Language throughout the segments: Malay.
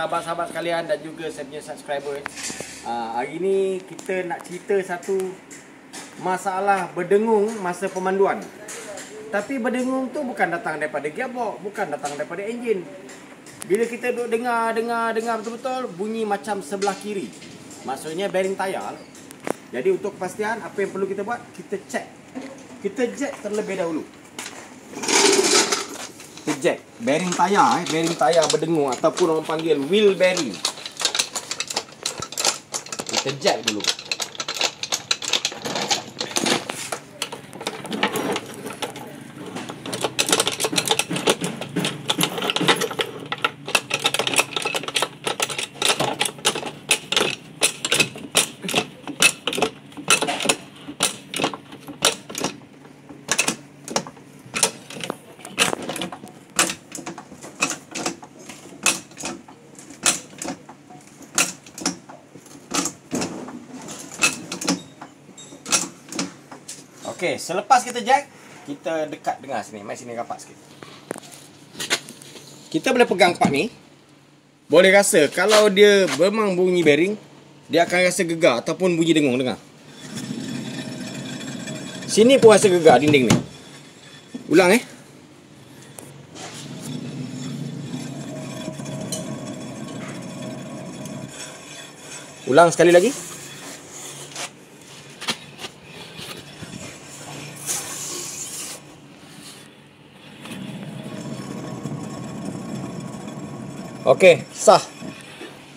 sahabat-sahabat sekalian dan juga saya punya subscriber. Uh, hari ni kita nak cerita satu masalah berdengung masa pemanduan. Tapi berdengung tu bukan datang daripada gearbox, bukan datang daripada enjin. Bila kita duduk dengar, dengar, dengar betul-betul bunyi macam sebelah kiri. Maksudnya bearing tayar. Jadi untuk kepastian apa yang perlu kita buat, kita check. Kita jack terlebih dahulu jack. Bearing tayar eh. Bearing tayar berdengung ataupun orang panggil wheel bearing. Kita jack dulu Okey, selepas kita jack, kita dekat dengar sini. Mai sini rapat sikit. Kita boleh pegang part ni. Boleh rasa kalau dia memang bunyi bearing, dia akan rasa gegar ataupun bunyi dengung dengar. Sini pun rasa gegar dinding ni. Ulang eh. Ulang sekali lagi. Okey, sah.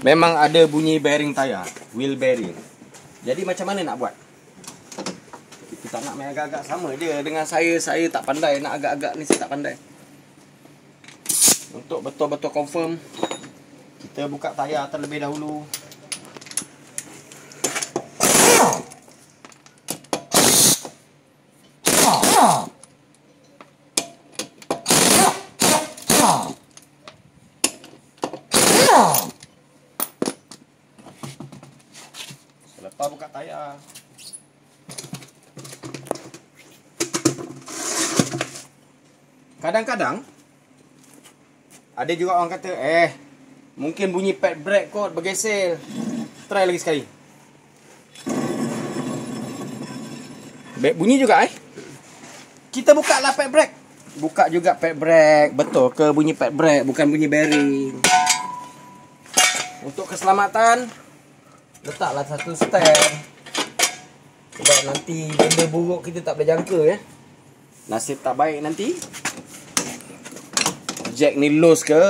Memang ada bunyi bearing tayar, wheel bearing. Jadi macam mana nak buat? Kita tak nak main agak-agak sama je dengan saya. Saya tak pandai nak agak-agak ni saya tak pandai. Untuk betul-betul confirm, kita buka tayar terlebih dahulu. Selepas buka tayar. Kadang-kadang ada juga orang kata, eh, mungkin bunyi pad brake kot bergesel. Try lagi sekali. Baik bunyi juga eh. Kita buka lah pad brake. Buka juga pad brake. Betul ke bunyi pad brake bukan bunyi bearing. Untuk keselamatan letaklah satu stand. Sebab nanti benda buruk kita tak boleh jangka ya. Nasib tak baik nanti. Jack ni loose ke,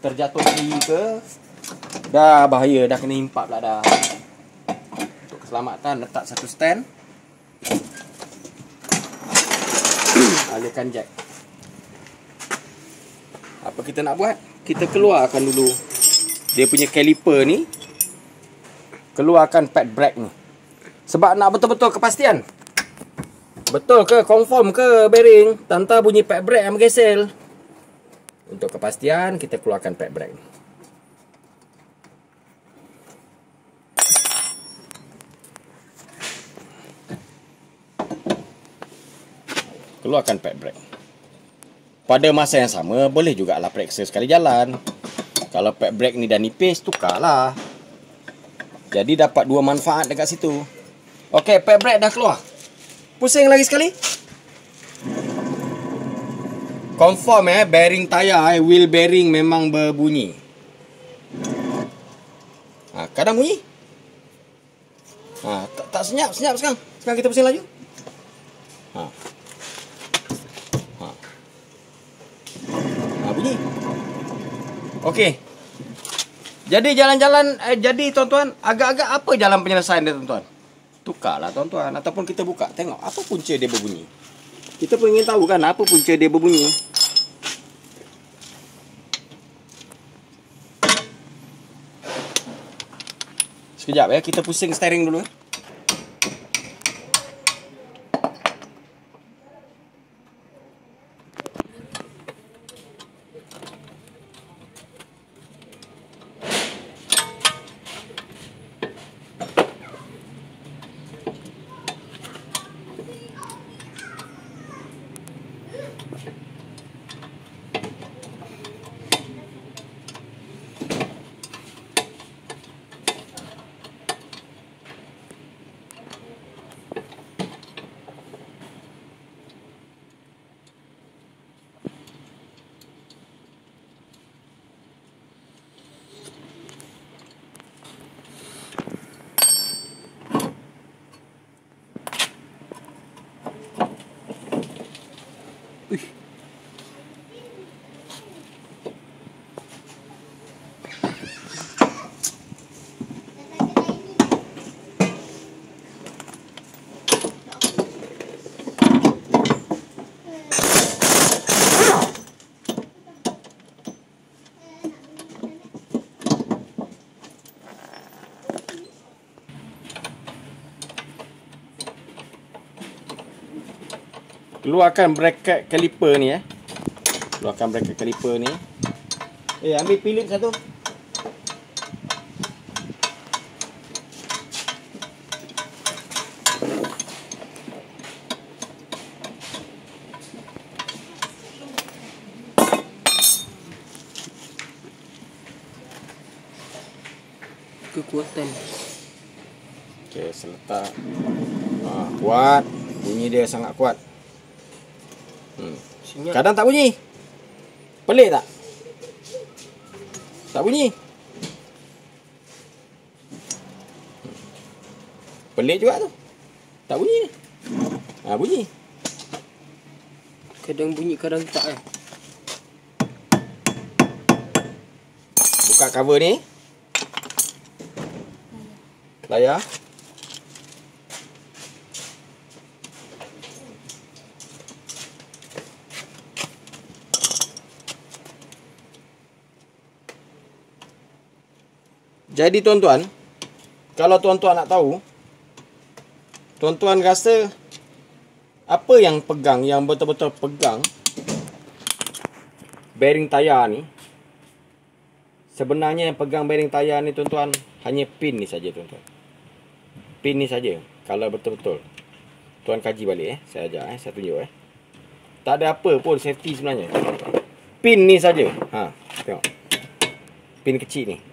terjatuh tinggi ke, dah bahaya, dah kena impak pula dah. Untuk keselamatan letak satu stand. Alihkan jack. Apa kita nak buat? Kita keluarkan dulu dia punya caliper ni keluarkan pad brake ni. Sebab nak betul-betul kepastian. Betul ke confirm ke bearing tanpa bunyi pad brake yang bergesel. Untuk kepastian kita keluarkan pad brake ni. Keluarkan pad brake. Pada masa yang sama boleh juga lah periksa sekali jalan. Kalau pad brake ni dah nipis, tukarlah. Jadi dapat dua manfaat dekat situ. Okey, pad brake dah keluar. Pusing lagi sekali. Confirm eh, bearing tayar eh, wheel bearing memang berbunyi. Ha, kadang bunyi. Ha, tak, tak senyap, senyap sekarang. Sekarang kita pusing laju. Ha. Ha. Ha, bunyi. Okey. Jadi jalan-jalan eh, jadi tuan-tuan agak-agak apa jalan penyelesaian dia tuan-tuan? Tukarlah tuan-tuan ataupun kita buka tengok apa punca dia berbunyi. Kita pun ingin tahu kan apa punca dia berbunyi. Sekejap ya, kita pusing steering dulu. Eh. Keluarkan bracket caliper ni eh. Keluarkan bracket caliper ni. Eh, ambil Philip satu. Kekuatan. Okey, seletak. Ha, kuat. Bunyi dia sangat kuat. Senyap. Kadang tak bunyi. Pelik tak? Tak bunyi. Pelik juga tu. Tak bunyi. Ha, bunyi. Kadang bunyi, kadang tak eh. Buka cover ni. Layar. Jadi tuan-tuan, kalau tuan-tuan nak tahu, tuan-tuan rasa apa yang pegang, yang betul-betul pegang bearing tayar ni Sebenarnya yang pegang bearing tayar ni tuan-tuan hanya pin ni saja tuan-tuan. Pin ni saja kalau betul-betul. Tuan kaji balik eh. Saya ajar eh, saya tunjuk eh. Tak ada apa pun safety sebenarnya. Pin ni saja. Ha, tengok. Pin kecil ni.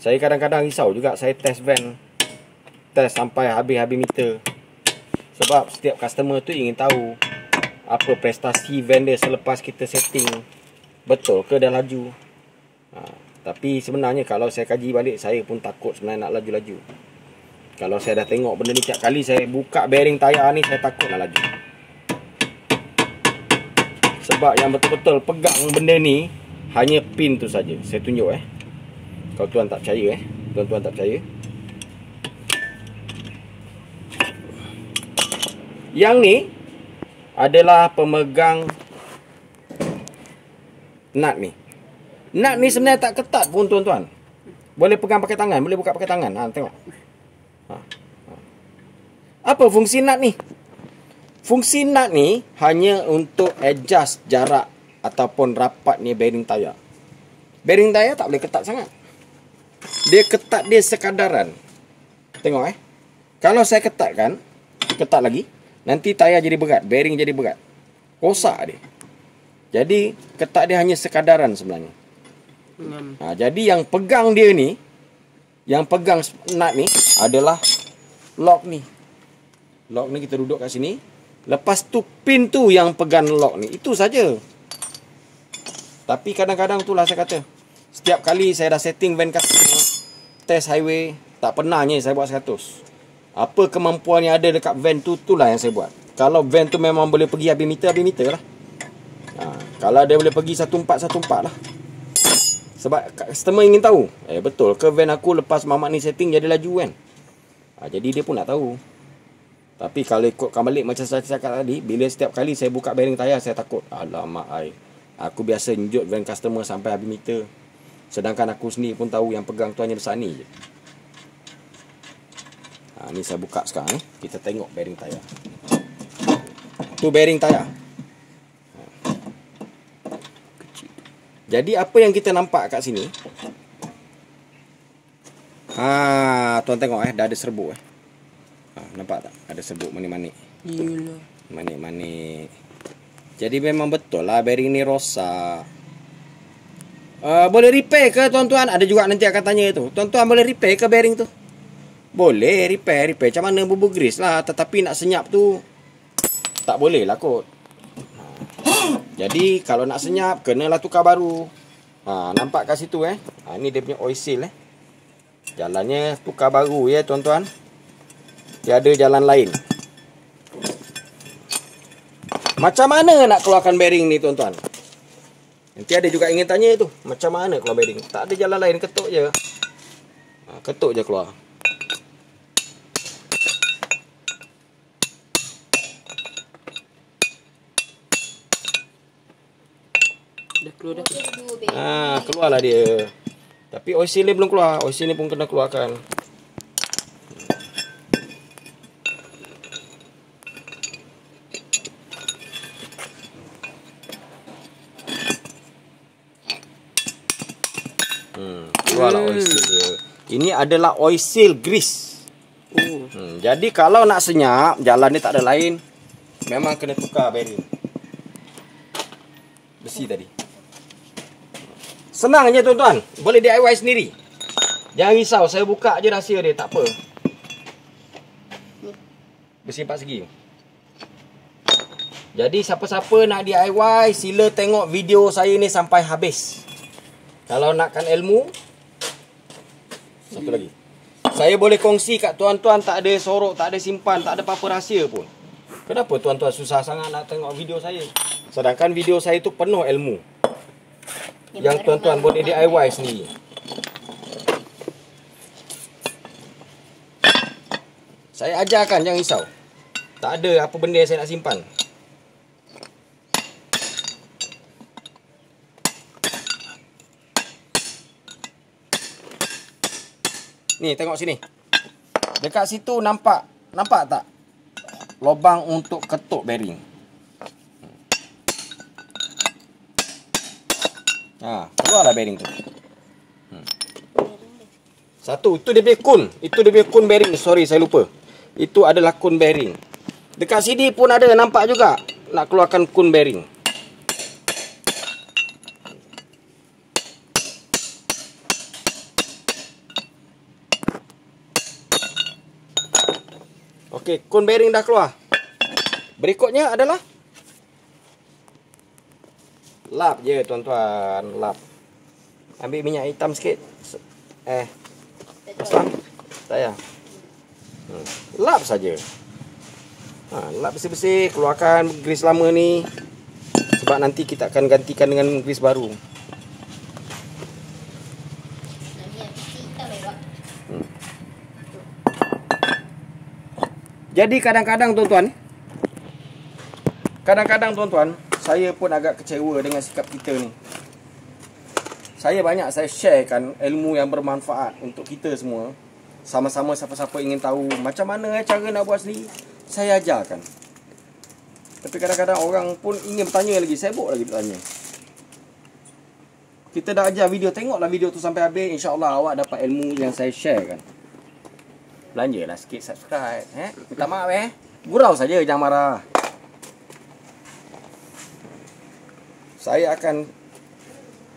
Saya kadang-kadang risau juga saya test van. Test sampai habis-habis meter. Sebab setiap customer tu ingin tahu apa prestasi van dia selepas kita setting betul ke dah laju. Ha, tapi sebenarnya kalau saya kaji balik saya pun takut sebenarnya nak laju-laju. Kalau saya dah tengok benda ni tiap kali saya buka bearing tayar ni saya takut nak laju. Sebab yang betul-betul pegang benda ni hanya pin tu saja. Saya tunjuk eh. Kalau tuan tak percaya eh. Tuan-tuan tak percaya. Yang ni adalah pemegang nut ni. Nut ni sebenarnya tak ketat pun tuan-tuan. Boleh pegang pakai tangan, boleh buka pakai tangan. Ha tengok. Ha. ha. Apa fungsi nut ni? Fungsi nut ni hanya untuk adjust jarak ataupun rapat ni bearing tayar. Bearing tayar tak boleh ketat sangat. Dia ketat dia sekadaran. Tengok eh. Kalau saya ketatkan, ketat lagi, Nanti tayar jadi berat, bearing jadi berat. Rosak dia. Jadi ketat dia hanya sekadaran sebenarnya. Ha, jadi yang pegang dia ni, yang pegang nut ni adalah lock ni. Lock ni kita duduk kat sini. Lepas tu pin tu yang pegang lock ni. Itu saja. Tapi kadang-kadang itulah saya kata. Setiap kali saya dah setting van customer, test highway, tak pernahnya saya buat 100 apa kemampuan yang ada dekat van tu itulah yang saya buat. Kalau van tu memang boleh pergi habis meter habis meter lah. Ha, kalau dia boleh pergi 14 14 lah. Sebab customer ingin tahu. Eh betul ke van aku lepas mamak ni setting jadi laju kan? Ha, jadi dia pun nak tahu. Tapi kalau ikutkan balik macam saya cakap tadi bila setiap kali saya buka bearing tayar saya takut alamak ai. Aku biasa njut van customer sampai habis meter sedangkan aku sendiri pun tahu yang pegang tu hanya besar ni je Ha, ni saya buka sekarang eh. Kita tengok bearing tayar. Tu bearing tayar. Jadi apa yang kita nampak kat sini? Ha, tuan tengok eh, dah ada serbuk eh. Ha, nampak tak? Ada serbuk manik-manik. Iyalah. Manik-manik. Jadi memang betul lah bearing ni rosak. Uh, boleh repair ke tuan-tuan? Ada juga nanti akan tanya tu. Tuan-tuan boleh repair ke bearing tu? Boleh repair, repair macam mana bubur grease lah. Tetapi nak senyap tu tak boleh lah kot. Jadi kalau nak senyap, kenalah tukar baru. Ha, nampak kat situ eh. Ha, ni dia punya oil seal eh. Jalannya tukar baru ya tuan-tuan. Tiada jalan lain. Macam mana nak keluarkan bearing ni tuan-tuan? Nanti ada juga ingin tanya tu. Macam mana keluar bearing? Tak ada jalan lain, ketuk je. Ha, ketuk je keluar. Dah keluar dah. Ha, keluarlah dia. Tapi oil seal ni belum keluar. Oil seal ni pun kena keluarkan. Keluarlah Hmm. oil seal dia. Ini adalah oil seal grease. Oh. Hmm, jadi kalau nak senyap, jalan dia tak ada lain. Memang kena tukar bearing. Besi tadi. Senang je tuan-tuan. Boleh DIY sendiri. Jangan risau, saya buka je rahsia dia, tak apa. Besi empat segi. Jadi siapa-siapa nak DIY, sila tengok video saya ni sampai habis. Kalau nakkan ilmu, satu lagi. Saya boleh kongsi kat tuan-tuan tak ada sorok, tak ada simpan, tak ada apa-apa rahsia pun. Kenapa tuan-tuan susah sangat nak tengok video saya? Sedangkan video saya tu penuh ilmu. Yang tuan-tuan boleh DIY sendiri. Saya ajarkan, jangan risau. Tak ada apa benda yang saya nak simpan. Ni tengok sini. Dekat situ nampak nampak tak? Lobang untuk ketuk bearing. Ha, keluarlah bearing tu. Hmm. Satu, itu dia punya kun. Itu dia punya kun bearing. Sorry, saya lupa. Itu adalah kun bearing. Dekat sini pun ada nampak juga nak keluarkan kun bearing. Okey, kun bearing dah keluar. Berikutnya adalah lap je tuan-tuan, lap. Ambil minyak hitam sikit. Eh, Aslam. Saya. Hmm. Lap saja. Ha, lap bersih-bersih, keluarkan grease lama ni. Sebab nanti kita akan gantikan dengan grease baru. Jadi kadang-kadang tuan-tuan Kadang-kadang tuan-tuan Saya pun agak kecewa dengan sikap kita ni. Saya banyak saya sharekan ilmu yang bermanfaat untuk kita semua. Sama-sama siapa-siapa ingin tahu Macam mana eh cara nak buat sendiri Saya ajarkan. Tapi kadang-kadang orang pun ingin bertanya lagi Sibuk lagi bertanya. Kita dah ajar video Tengoklah video tu sampai habis InsyaAllah awak dapat ilmu yang saya sharekan Belanjalah sikit subscribe eh. Minta maaf eh. Gurau saja jangan marah. Saya akan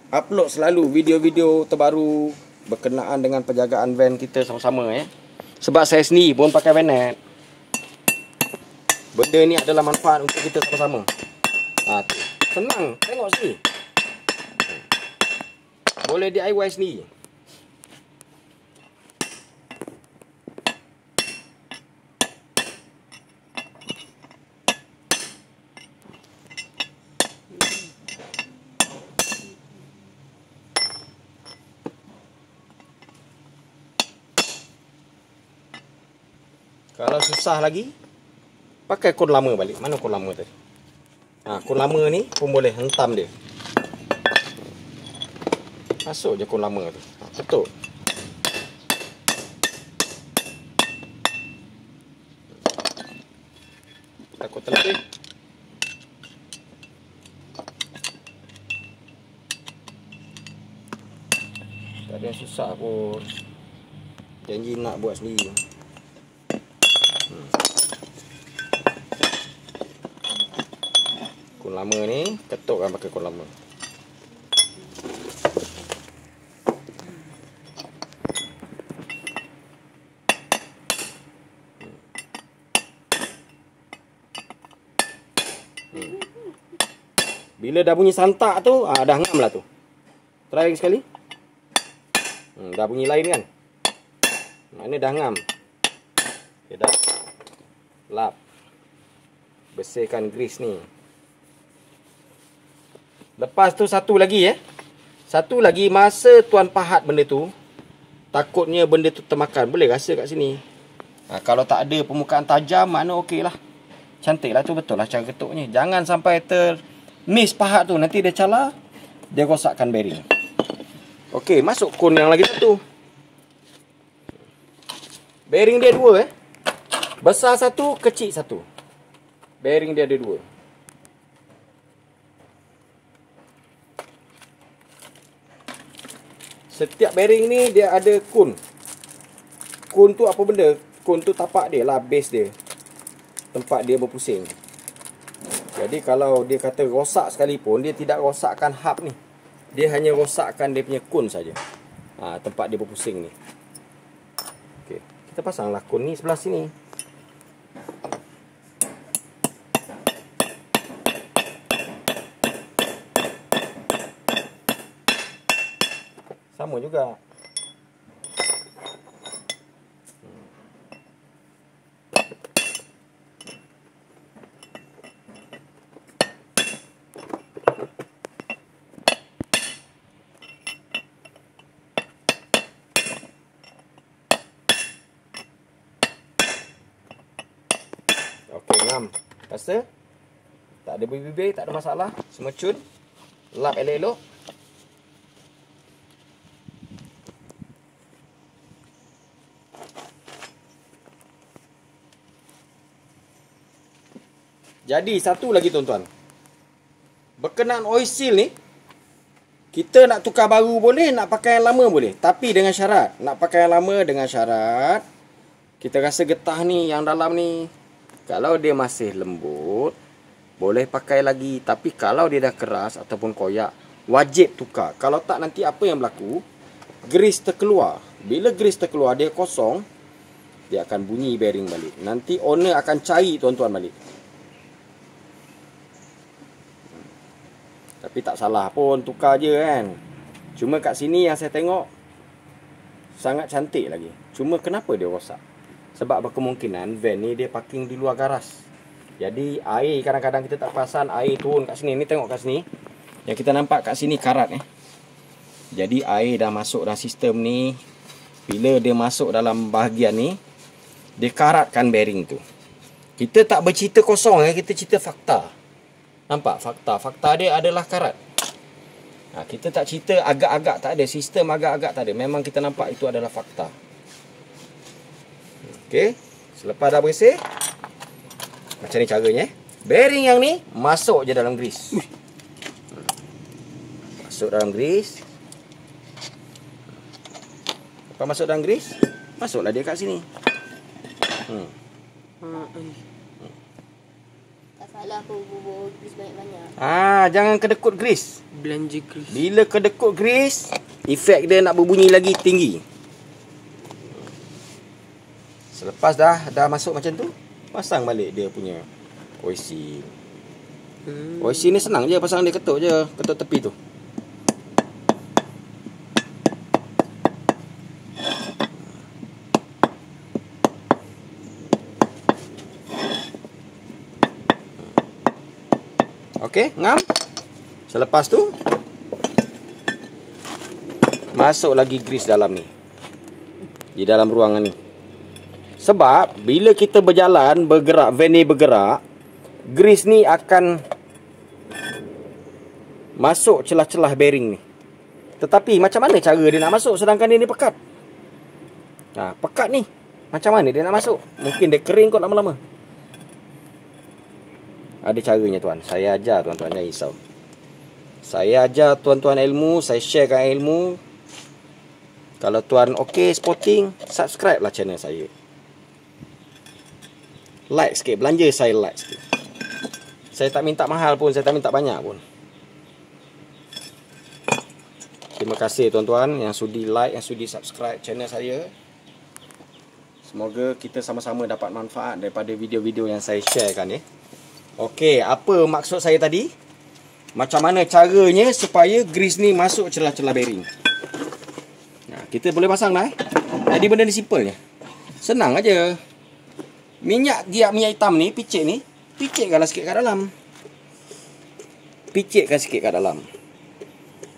upload selalu video-video terbaru berkenaan dengan penjagaan van kita sama-sama eh. Sebab saya sendiri pun pakai vanet. Benda ni adalah manfaat untuk kita sama-sama. Ha. Senang. Tengok sini. Boleh DIY sendiri. Kalau susah lagi Pakai kun lama balik. Mana kun lama tadi? Ha, Kun lama ni pun boleh hentam dia. Masuk je kun lama tu. Ha, Ketuk Takut terlebih. Tak ada susah pun. Janji nak buat sendiri Lama ni ketuk kan pakai kun lama. Bila dah bunyi santak tu, ah dah ngam lah tu. Try lagi sekali. Hmm, dah bunyi lain kan? Maknanya dah ngam. Okay, dah. Lap. Bersihkan grease ni. Lepas tu satu lagi eh. Satu lagi masa tuan pahat benda tu, takutnya benda tu termakan. Boleh rasa kat sini. Ha, kalau tak ada permukaan tajam, mana okey lah. Cantik lah tu betul lah cara ketuknya. Jangan sampai ter miss pahat tu. Nanti dia calar, dia rosakkan bearing. Okey, masuk kon yang lagi satu. Bearing dia dua eh. Besar satu, kecil satu. Bearing dia ada dua. Setiap bearing ni dia ada kun. Kun tu apa benda? Kun tu tapak dia lah, base dia. Tempat dia berpusing. Jadi kalau dia kata rosak sekalipun, dia tidak rosakkan hub ni. Dia hanya rosakkan dia punya kun saja. Ha, tempat dia berpusing ni. Okey, kita pasanglah kun ni sebelah sini. Sama juga. Okey, ngam. Rasa? Tak ada bibir-bibir, tak ada masalah. Semua cun. Lap elok-elok. Jadi satu lagi tuan-tuan. Berkenaan oil seal ni kita nak tukar baru boleh, nak pakai yang lama boleh. Tapi dengan syarat, nak pakai yang lama dengan syarat kita rasa getah ni yang dalam ni kalau dia masih lembut boleh pakai lagi tapi kalau dia dah keras ataupun koyak wajib tukar. Kalau tak nanti apa yang berlaku? Grease terkeluar. Bila grease terkeluar dia kosong dia akan bunyi bearing balik. Nanti owner akan cari tuan-tuan balik. Tapi tak salah pun tukar je kan. Cuma kat sini yang saya tengok sangat cantik lagi. Cuma kenapa dia rosak? Sebab berkemungkinan van ni dia parking di luar garas. Jadi air kadang-kadang kita tak perasan air turun kat sini. Ni tengok kat sini. Yang kita nampak kat sini karat eh. Jadi air dah masuk dalam sistem ni. Bila dia masuk dalam bahagian ni, dia karatkan bearing tu. Kita tak bercerita kosong eh, kita cerita fakta. Nampak fakta. Fakta dia adalah karat. Ha, kita tak cerita agak-agak tak ada. Sistem agak-agak tak ada. Memang kita nampak itu adalah fakta. Okey. Selepas dah bersih. Macam ni caranya. Eh. Bearing yang ni masuk je dalam grease. Masuk dalam grease. Lepas masuk dalam grease. Masuklah dia kat sini. Hmm. Ha. Tak salah aku bubur banyak-banyak. Ah, jangan kedekut grease. Belanja grease. Bila kedekut grease, efek dia nak berbunyi lagi tinggi. Selepas dah dah masuk macam tu, pasang balik dia punya OIC. Hmm. OIC ni senang je pasang dia ketuk je, ketuk tepi tu. Okey, ngam. Selepas tu masuk lagi grease dalam ni. Di dalam ruangan ni. Sebab bila kita berjalan, bergerak, van ni bergerak, grease ni akan masuk celah-celah bearing ni. Tetapi macam mana cara dia nak masuk sedangkan dia ni pekat? Ha, pekat ni. Macam mana dia nak masuk? Mungkin dia kering kot lama-lama. Ada caranya tuan. Saya ajar tuan-tuan jangan risau. Saya ajar tuan-tuan ilmu, saya sharekan ilmu. Kalau tuan okey spotting, subscribe lah channel saya. Like sikit, belanja saya like sikit. Saya tak minta mahal pun, saya tak minta banyak pun. Terima kasih tuan-tuan yang sudi like, yang sudi subscribe channel saya. Semoga kita sama-sama dapat manfaat daripada video-video yang saya sharekan ya. Okey, apa maksud saya tadi? Macam mana caranya supaya grease ni masuk celah-celah bearing. Nah, kita boleh pasang dah eh. Jadi benda ni simple je. Senang aja. Minyak giap minyak hitam ni, picit ni, picitkanlah sikit kat dalam. Picitkan sikit kat dalam.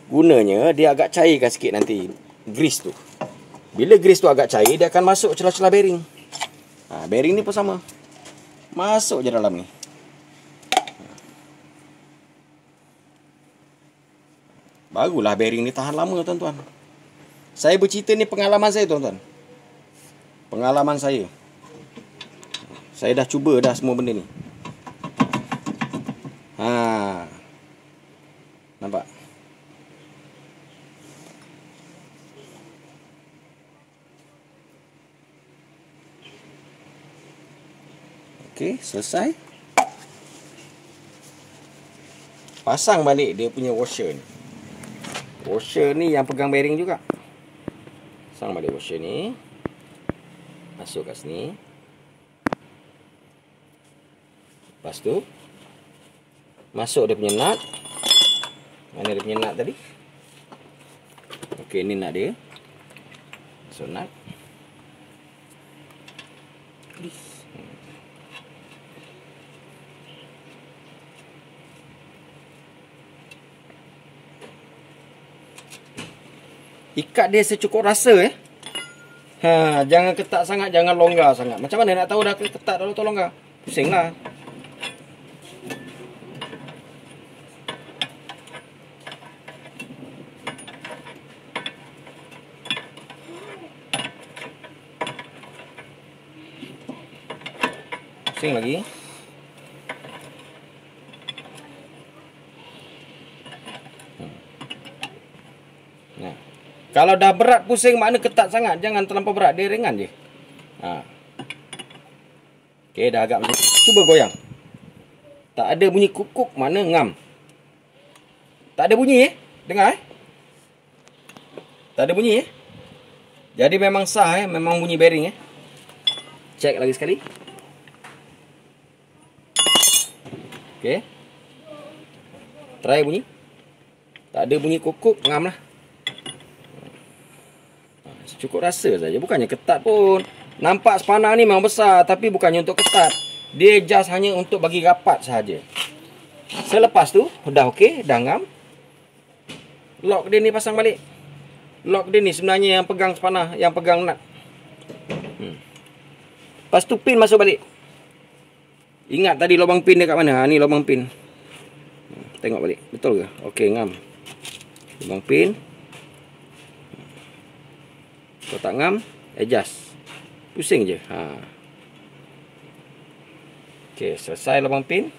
Gunanya dia agak cairkan sikit nanti grease tu. Bila grease tu agak cair, dia akan masuk celah-celah bearing. Ha, bearing ni pun sama. Masuk je dalam ni. Barulah bearing ni tahan lama tuan-tuan. Saya bercerita ni pengalaman saya tuan-tuan. Pengalaman saya. Saya dah cuba dah semua benda ni. Ha. Nampak. Okey, selesai. Pasang balik dia punya washer ni. Washer ni yang pegang bearing juga. Pasang balik washer ni. Masuk kat sini. Lepas tu masuk dia punya nut. Mana dia punya nut tadi? Okey, ni nut dia. Masuk nut. Ikat dia secukup rasa eh. Ha, jangan ketat sangat, jangan longgar sangat. Macam mana nak tahu dah ketat atau longgar? Pusinglah. Pusing lagi. Kalau dah berat pusing makna ketat sangat. Jangan terlampau berat. Dia ringan je. Ha. Okey, dah agak macam Cuba goyang. Tak ada bunyi kukuk mana ngam. Tak ada bunyi eh. Dengar eh. Tak ada bunyi eh. Jadi memang sah eh. Memang bunyi bearing eh. Check lagi sekali. Okey. Try bunyi. Tak ada bunyi kukuk ngam lah. Cukup rasa saja. Bukannya ketat pun. Nampak sepanah ni memang besar. Tapi bukannya untuk ketat. Dia just hanya untuk bagi rapat sahaja. Selepas tu, dah okey. Dah ngam. Lock dia ni pasang balik. Lock dia ni sebenarnya yang pegang sepanah. Yang pegang nut. Hmm. Lepas tu pin masuk balik. Ingat tadi lubang pin dia kat mana? Ha, ni lubang pin. Hmm, tengok balik. Betul ke? Okey, ngam. Lubang pin. Kalau tak ngam, adjust. Pusing je. Ha. Okey, selesai lubang pin.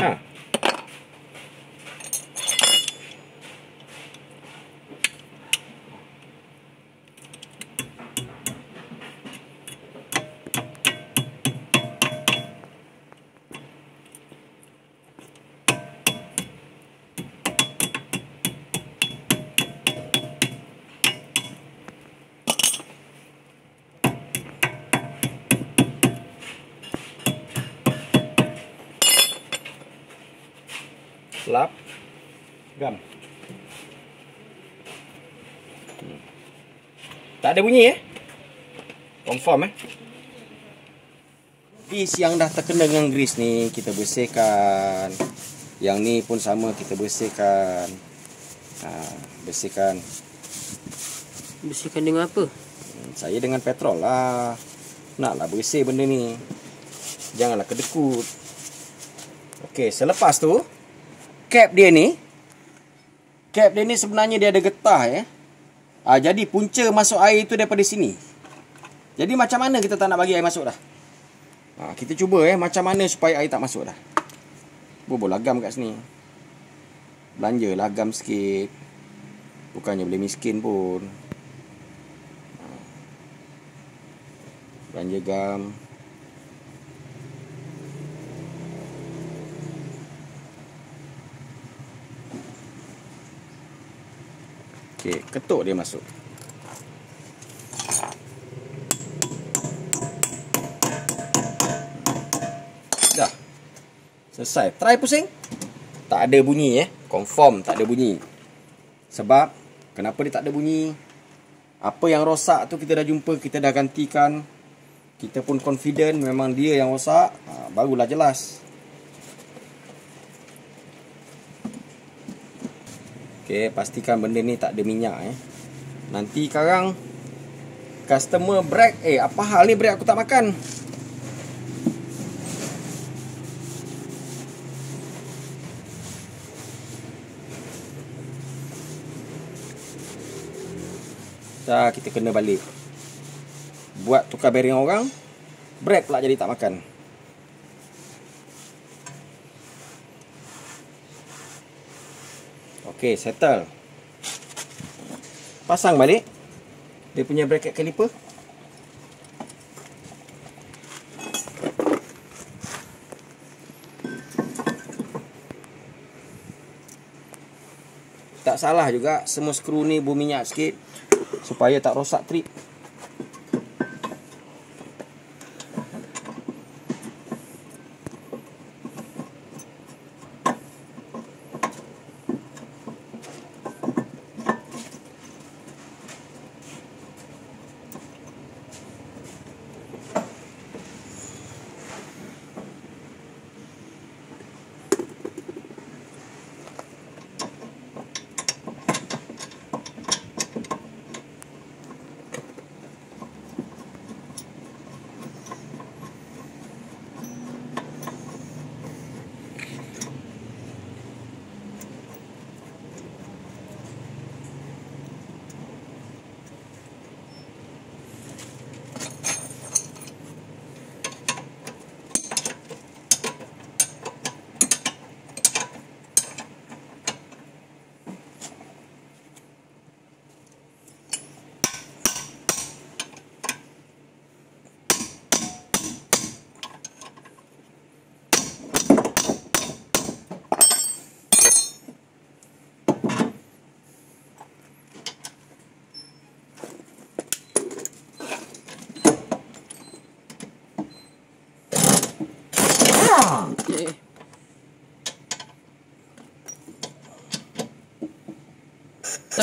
Ha. Lap. Gam. Hmm. Tak ada bunyi eh? Confirm eh? Piece yang dah terkena dengan grease ni kita bersihkan. Yang ni pun sama kita bersihkan. Ha, bersihkan. Bersihkan dengan apa? Hmm, Saya dengan petrol lah. Naklah bersih benda ni. Janganlah kedekut. Okey, selepas tu cap dia ni cap dia ni sebenarnya dia ada getah ya. Ah jadi punca masuk air itu daripada sini. Jadi macam mana kita tak nak bagi air masuk dah? Ha, kita cuba eh macam mana supaya air tak masuk dah. Bobo lagam kat sini. Belanja lagam sikit. Bukannya boleh miskin pun. Ha. Belanja gam. Okey, ketuk dia masuk. Dah. Selesai. Try pusing. Tak ada bunyi eh. Confirm tak ada bunyi. Sebab kenapa dia tak ada bunyi? Apa yang rosak tu kita dah jumpa, kita dah gantikan. Kita pun confident memang dia yang rosak. Ha, barulah jelas. Okey, pastikan benda ni tak ada minyak eh. Nanti sekarang customer break, eh apa hal ni break aku tak makan? Dah kita kena balik. Buat tukar bearing orang, break pula jadi tak makan. Okey, settle. Pasang balik dia punya bracket caliper. Tak salah juga semua skru ni berminyak sikit supaya tak rosak trip.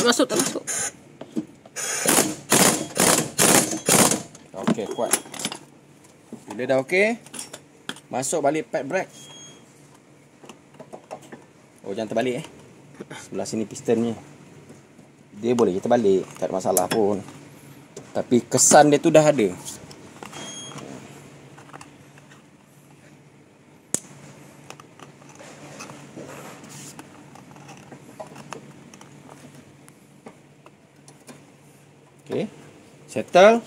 Tak masuk, tak masuk. Okey, kuat. Bila dah okey, masuk balik pad brake. Oh, jangan terbalik eh. Sebelah sini pistonnya. Dia boleh kita balik, tak ada masalah pun. Tapi kesan dia tu dah ada. Okey. Settle.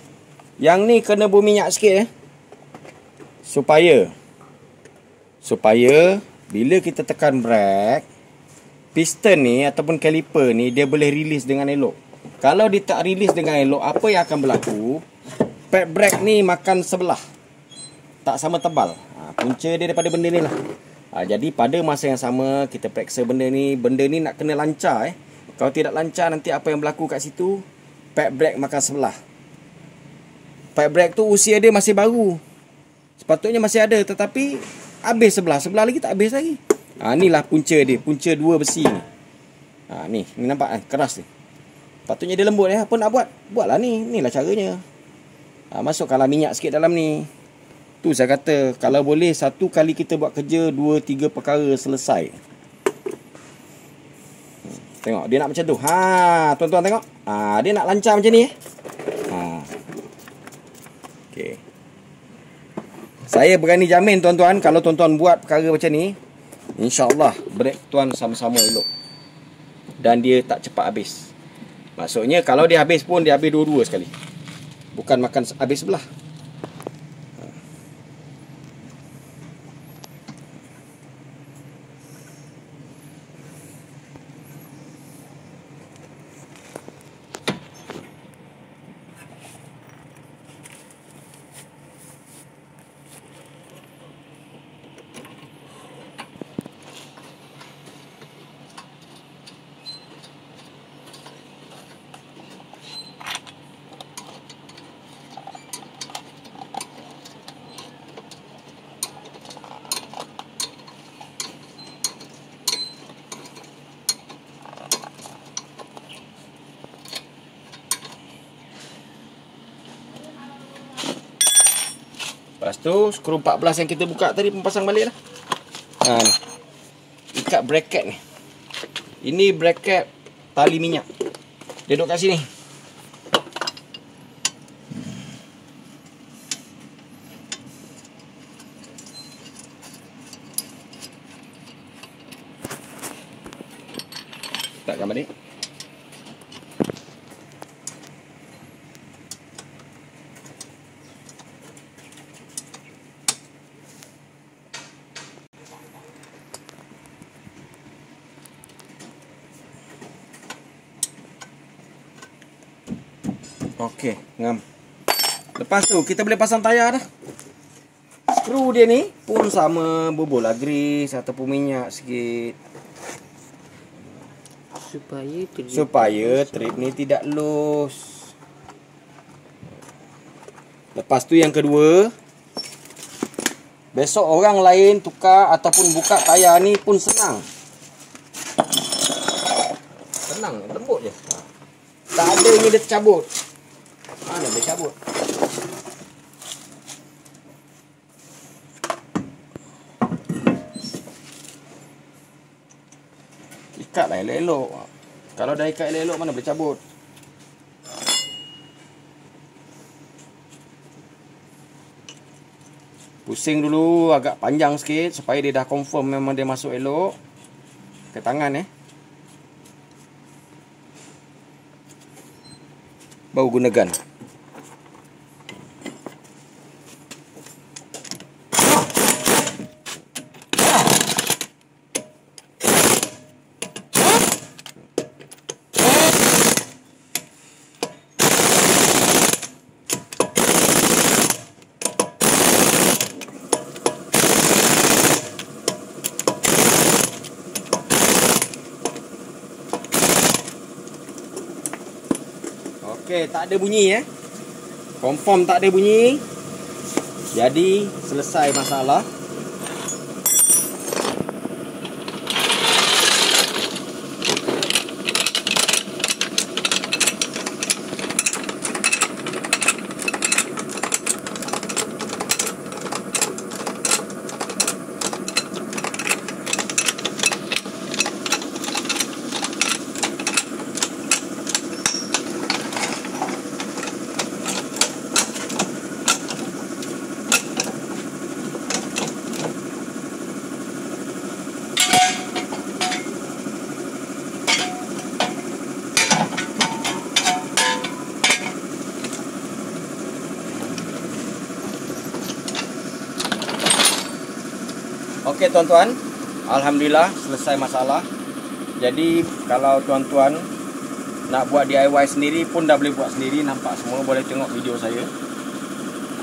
Yang ni kena berminyak sikit eh. Supaya supaya bila kita tekan brake piston ni ataupun caliper ni dia boleh release dengan elok. Kalau dia tak release dengan elok, apa yang akan berlaku? Pad brake ni makan sebelah. Tak sama tebal. Ha, punca dia daripada benda ni lah. Ha, jadi pada masa yang sama kita periksa benda ni, benda ni nak kena lancar eh. Kalau tidak lancar nanti apa yang berlaku kat situ? Pad brake makan sebelah. Pad brake tu usia dia masih baru. Sepatutnya masih ada tetapi habis sebelah. Sebelah lagi tak habis lagi. Ha, inilah punca dia. Punca dua besi ni. Ha, ni. Ni nampak kan? Keras ni. Patutnya dia lembut eh. Apa nak buat? Buatlah ni. Inilah caranya. Ha, masukkanlah minyak sikit dalam ni. Tu saya kata. Kalau boleh satu kali kita buat kerja. Dua, tiga perkara selesai. Hmm, Tengok. Dia nak macam tu. Ha, tuan-tuan tengok. Ha, dia nak lancar macam ni eh. Okey. Saya berani jamin tuan-tuan kalau tuan-tuan buat perkara macam ni, insya-Allah break tuan sama-sama elok. Dan dia tak cepat habis. Maksudnya kalau dia habis pun dia habis dua-dua sekali. Bukan makan habis sebelah. Tu skru 14 yang kita buka tadi pasang balik lah. Ha ni. Ikat bracket ni. Ini bracket tali minyak. Dia duduk kat sini. Letakkan balik. Okey, ngam. Lepas tu kita boleh pasang tayar dah. Skru dia ni pun sama bubur lah grease ataupun minyak sikit. Supaya trip supaya trip ni tidak loose. Lepas tu yang kedua, besok orang lain tukar ataupun buka tayar ni pun senang. Senang, lembut je. Tak ada ni dia tercabut. Mana dia cabut? Ikatlah elok-elok. Kalau dah ikat elok-elok mana boleh cabut? Pusing dulu agak panjang sikit supaya dia dah confirm memang dia masuk elok. Ke tangan eh. Baru guna Okey, tak ada bunyi eh. Confirm tak ada bunyi. Jadi, selesai masalah. Okey tuan-tuan, alhamdulillah selesai masalah. Jadi kalau tuan-tuan nak buat DIY sendiri pun dah boleh buat sendiri, nampak semua boleh tengok video saya.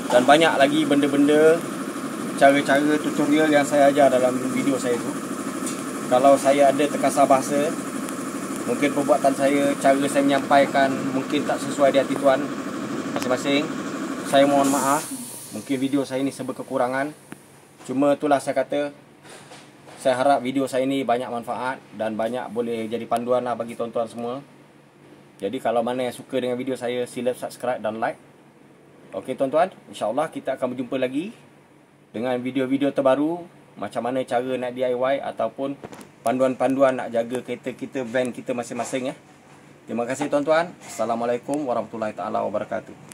Dan banyak lagi benda-benda cara-cara tutorial yang saya ajar dalam video saya tu. Kalau saya ada terkasar bahasa, mungkin perbuatan saya, cara saya menyampaikan mungkin tak sesuai di hati tuan masing-masing. Saya mohon maaf. Mungkin video saya ni serba kekurangan. Cuma itulah saya kata saya harap video saya ini banyak manfaat dan banyak boleh jadi panduan lah bagi tuan-tuan semua. Jadi kalau mana yang suka dengan video saya sila subscribe dan like. Okey tuan-tuan, insya-Allah kita akan berjumpa lagi dengan video-video terbaru macam mana cara nak DIY ataupun panduan-panduan nak jaga kereta kita van kita masing-masing ya. Terima kasih tuan-tuan. Assalamualaikum warahmatullahi taala wabarakatuh.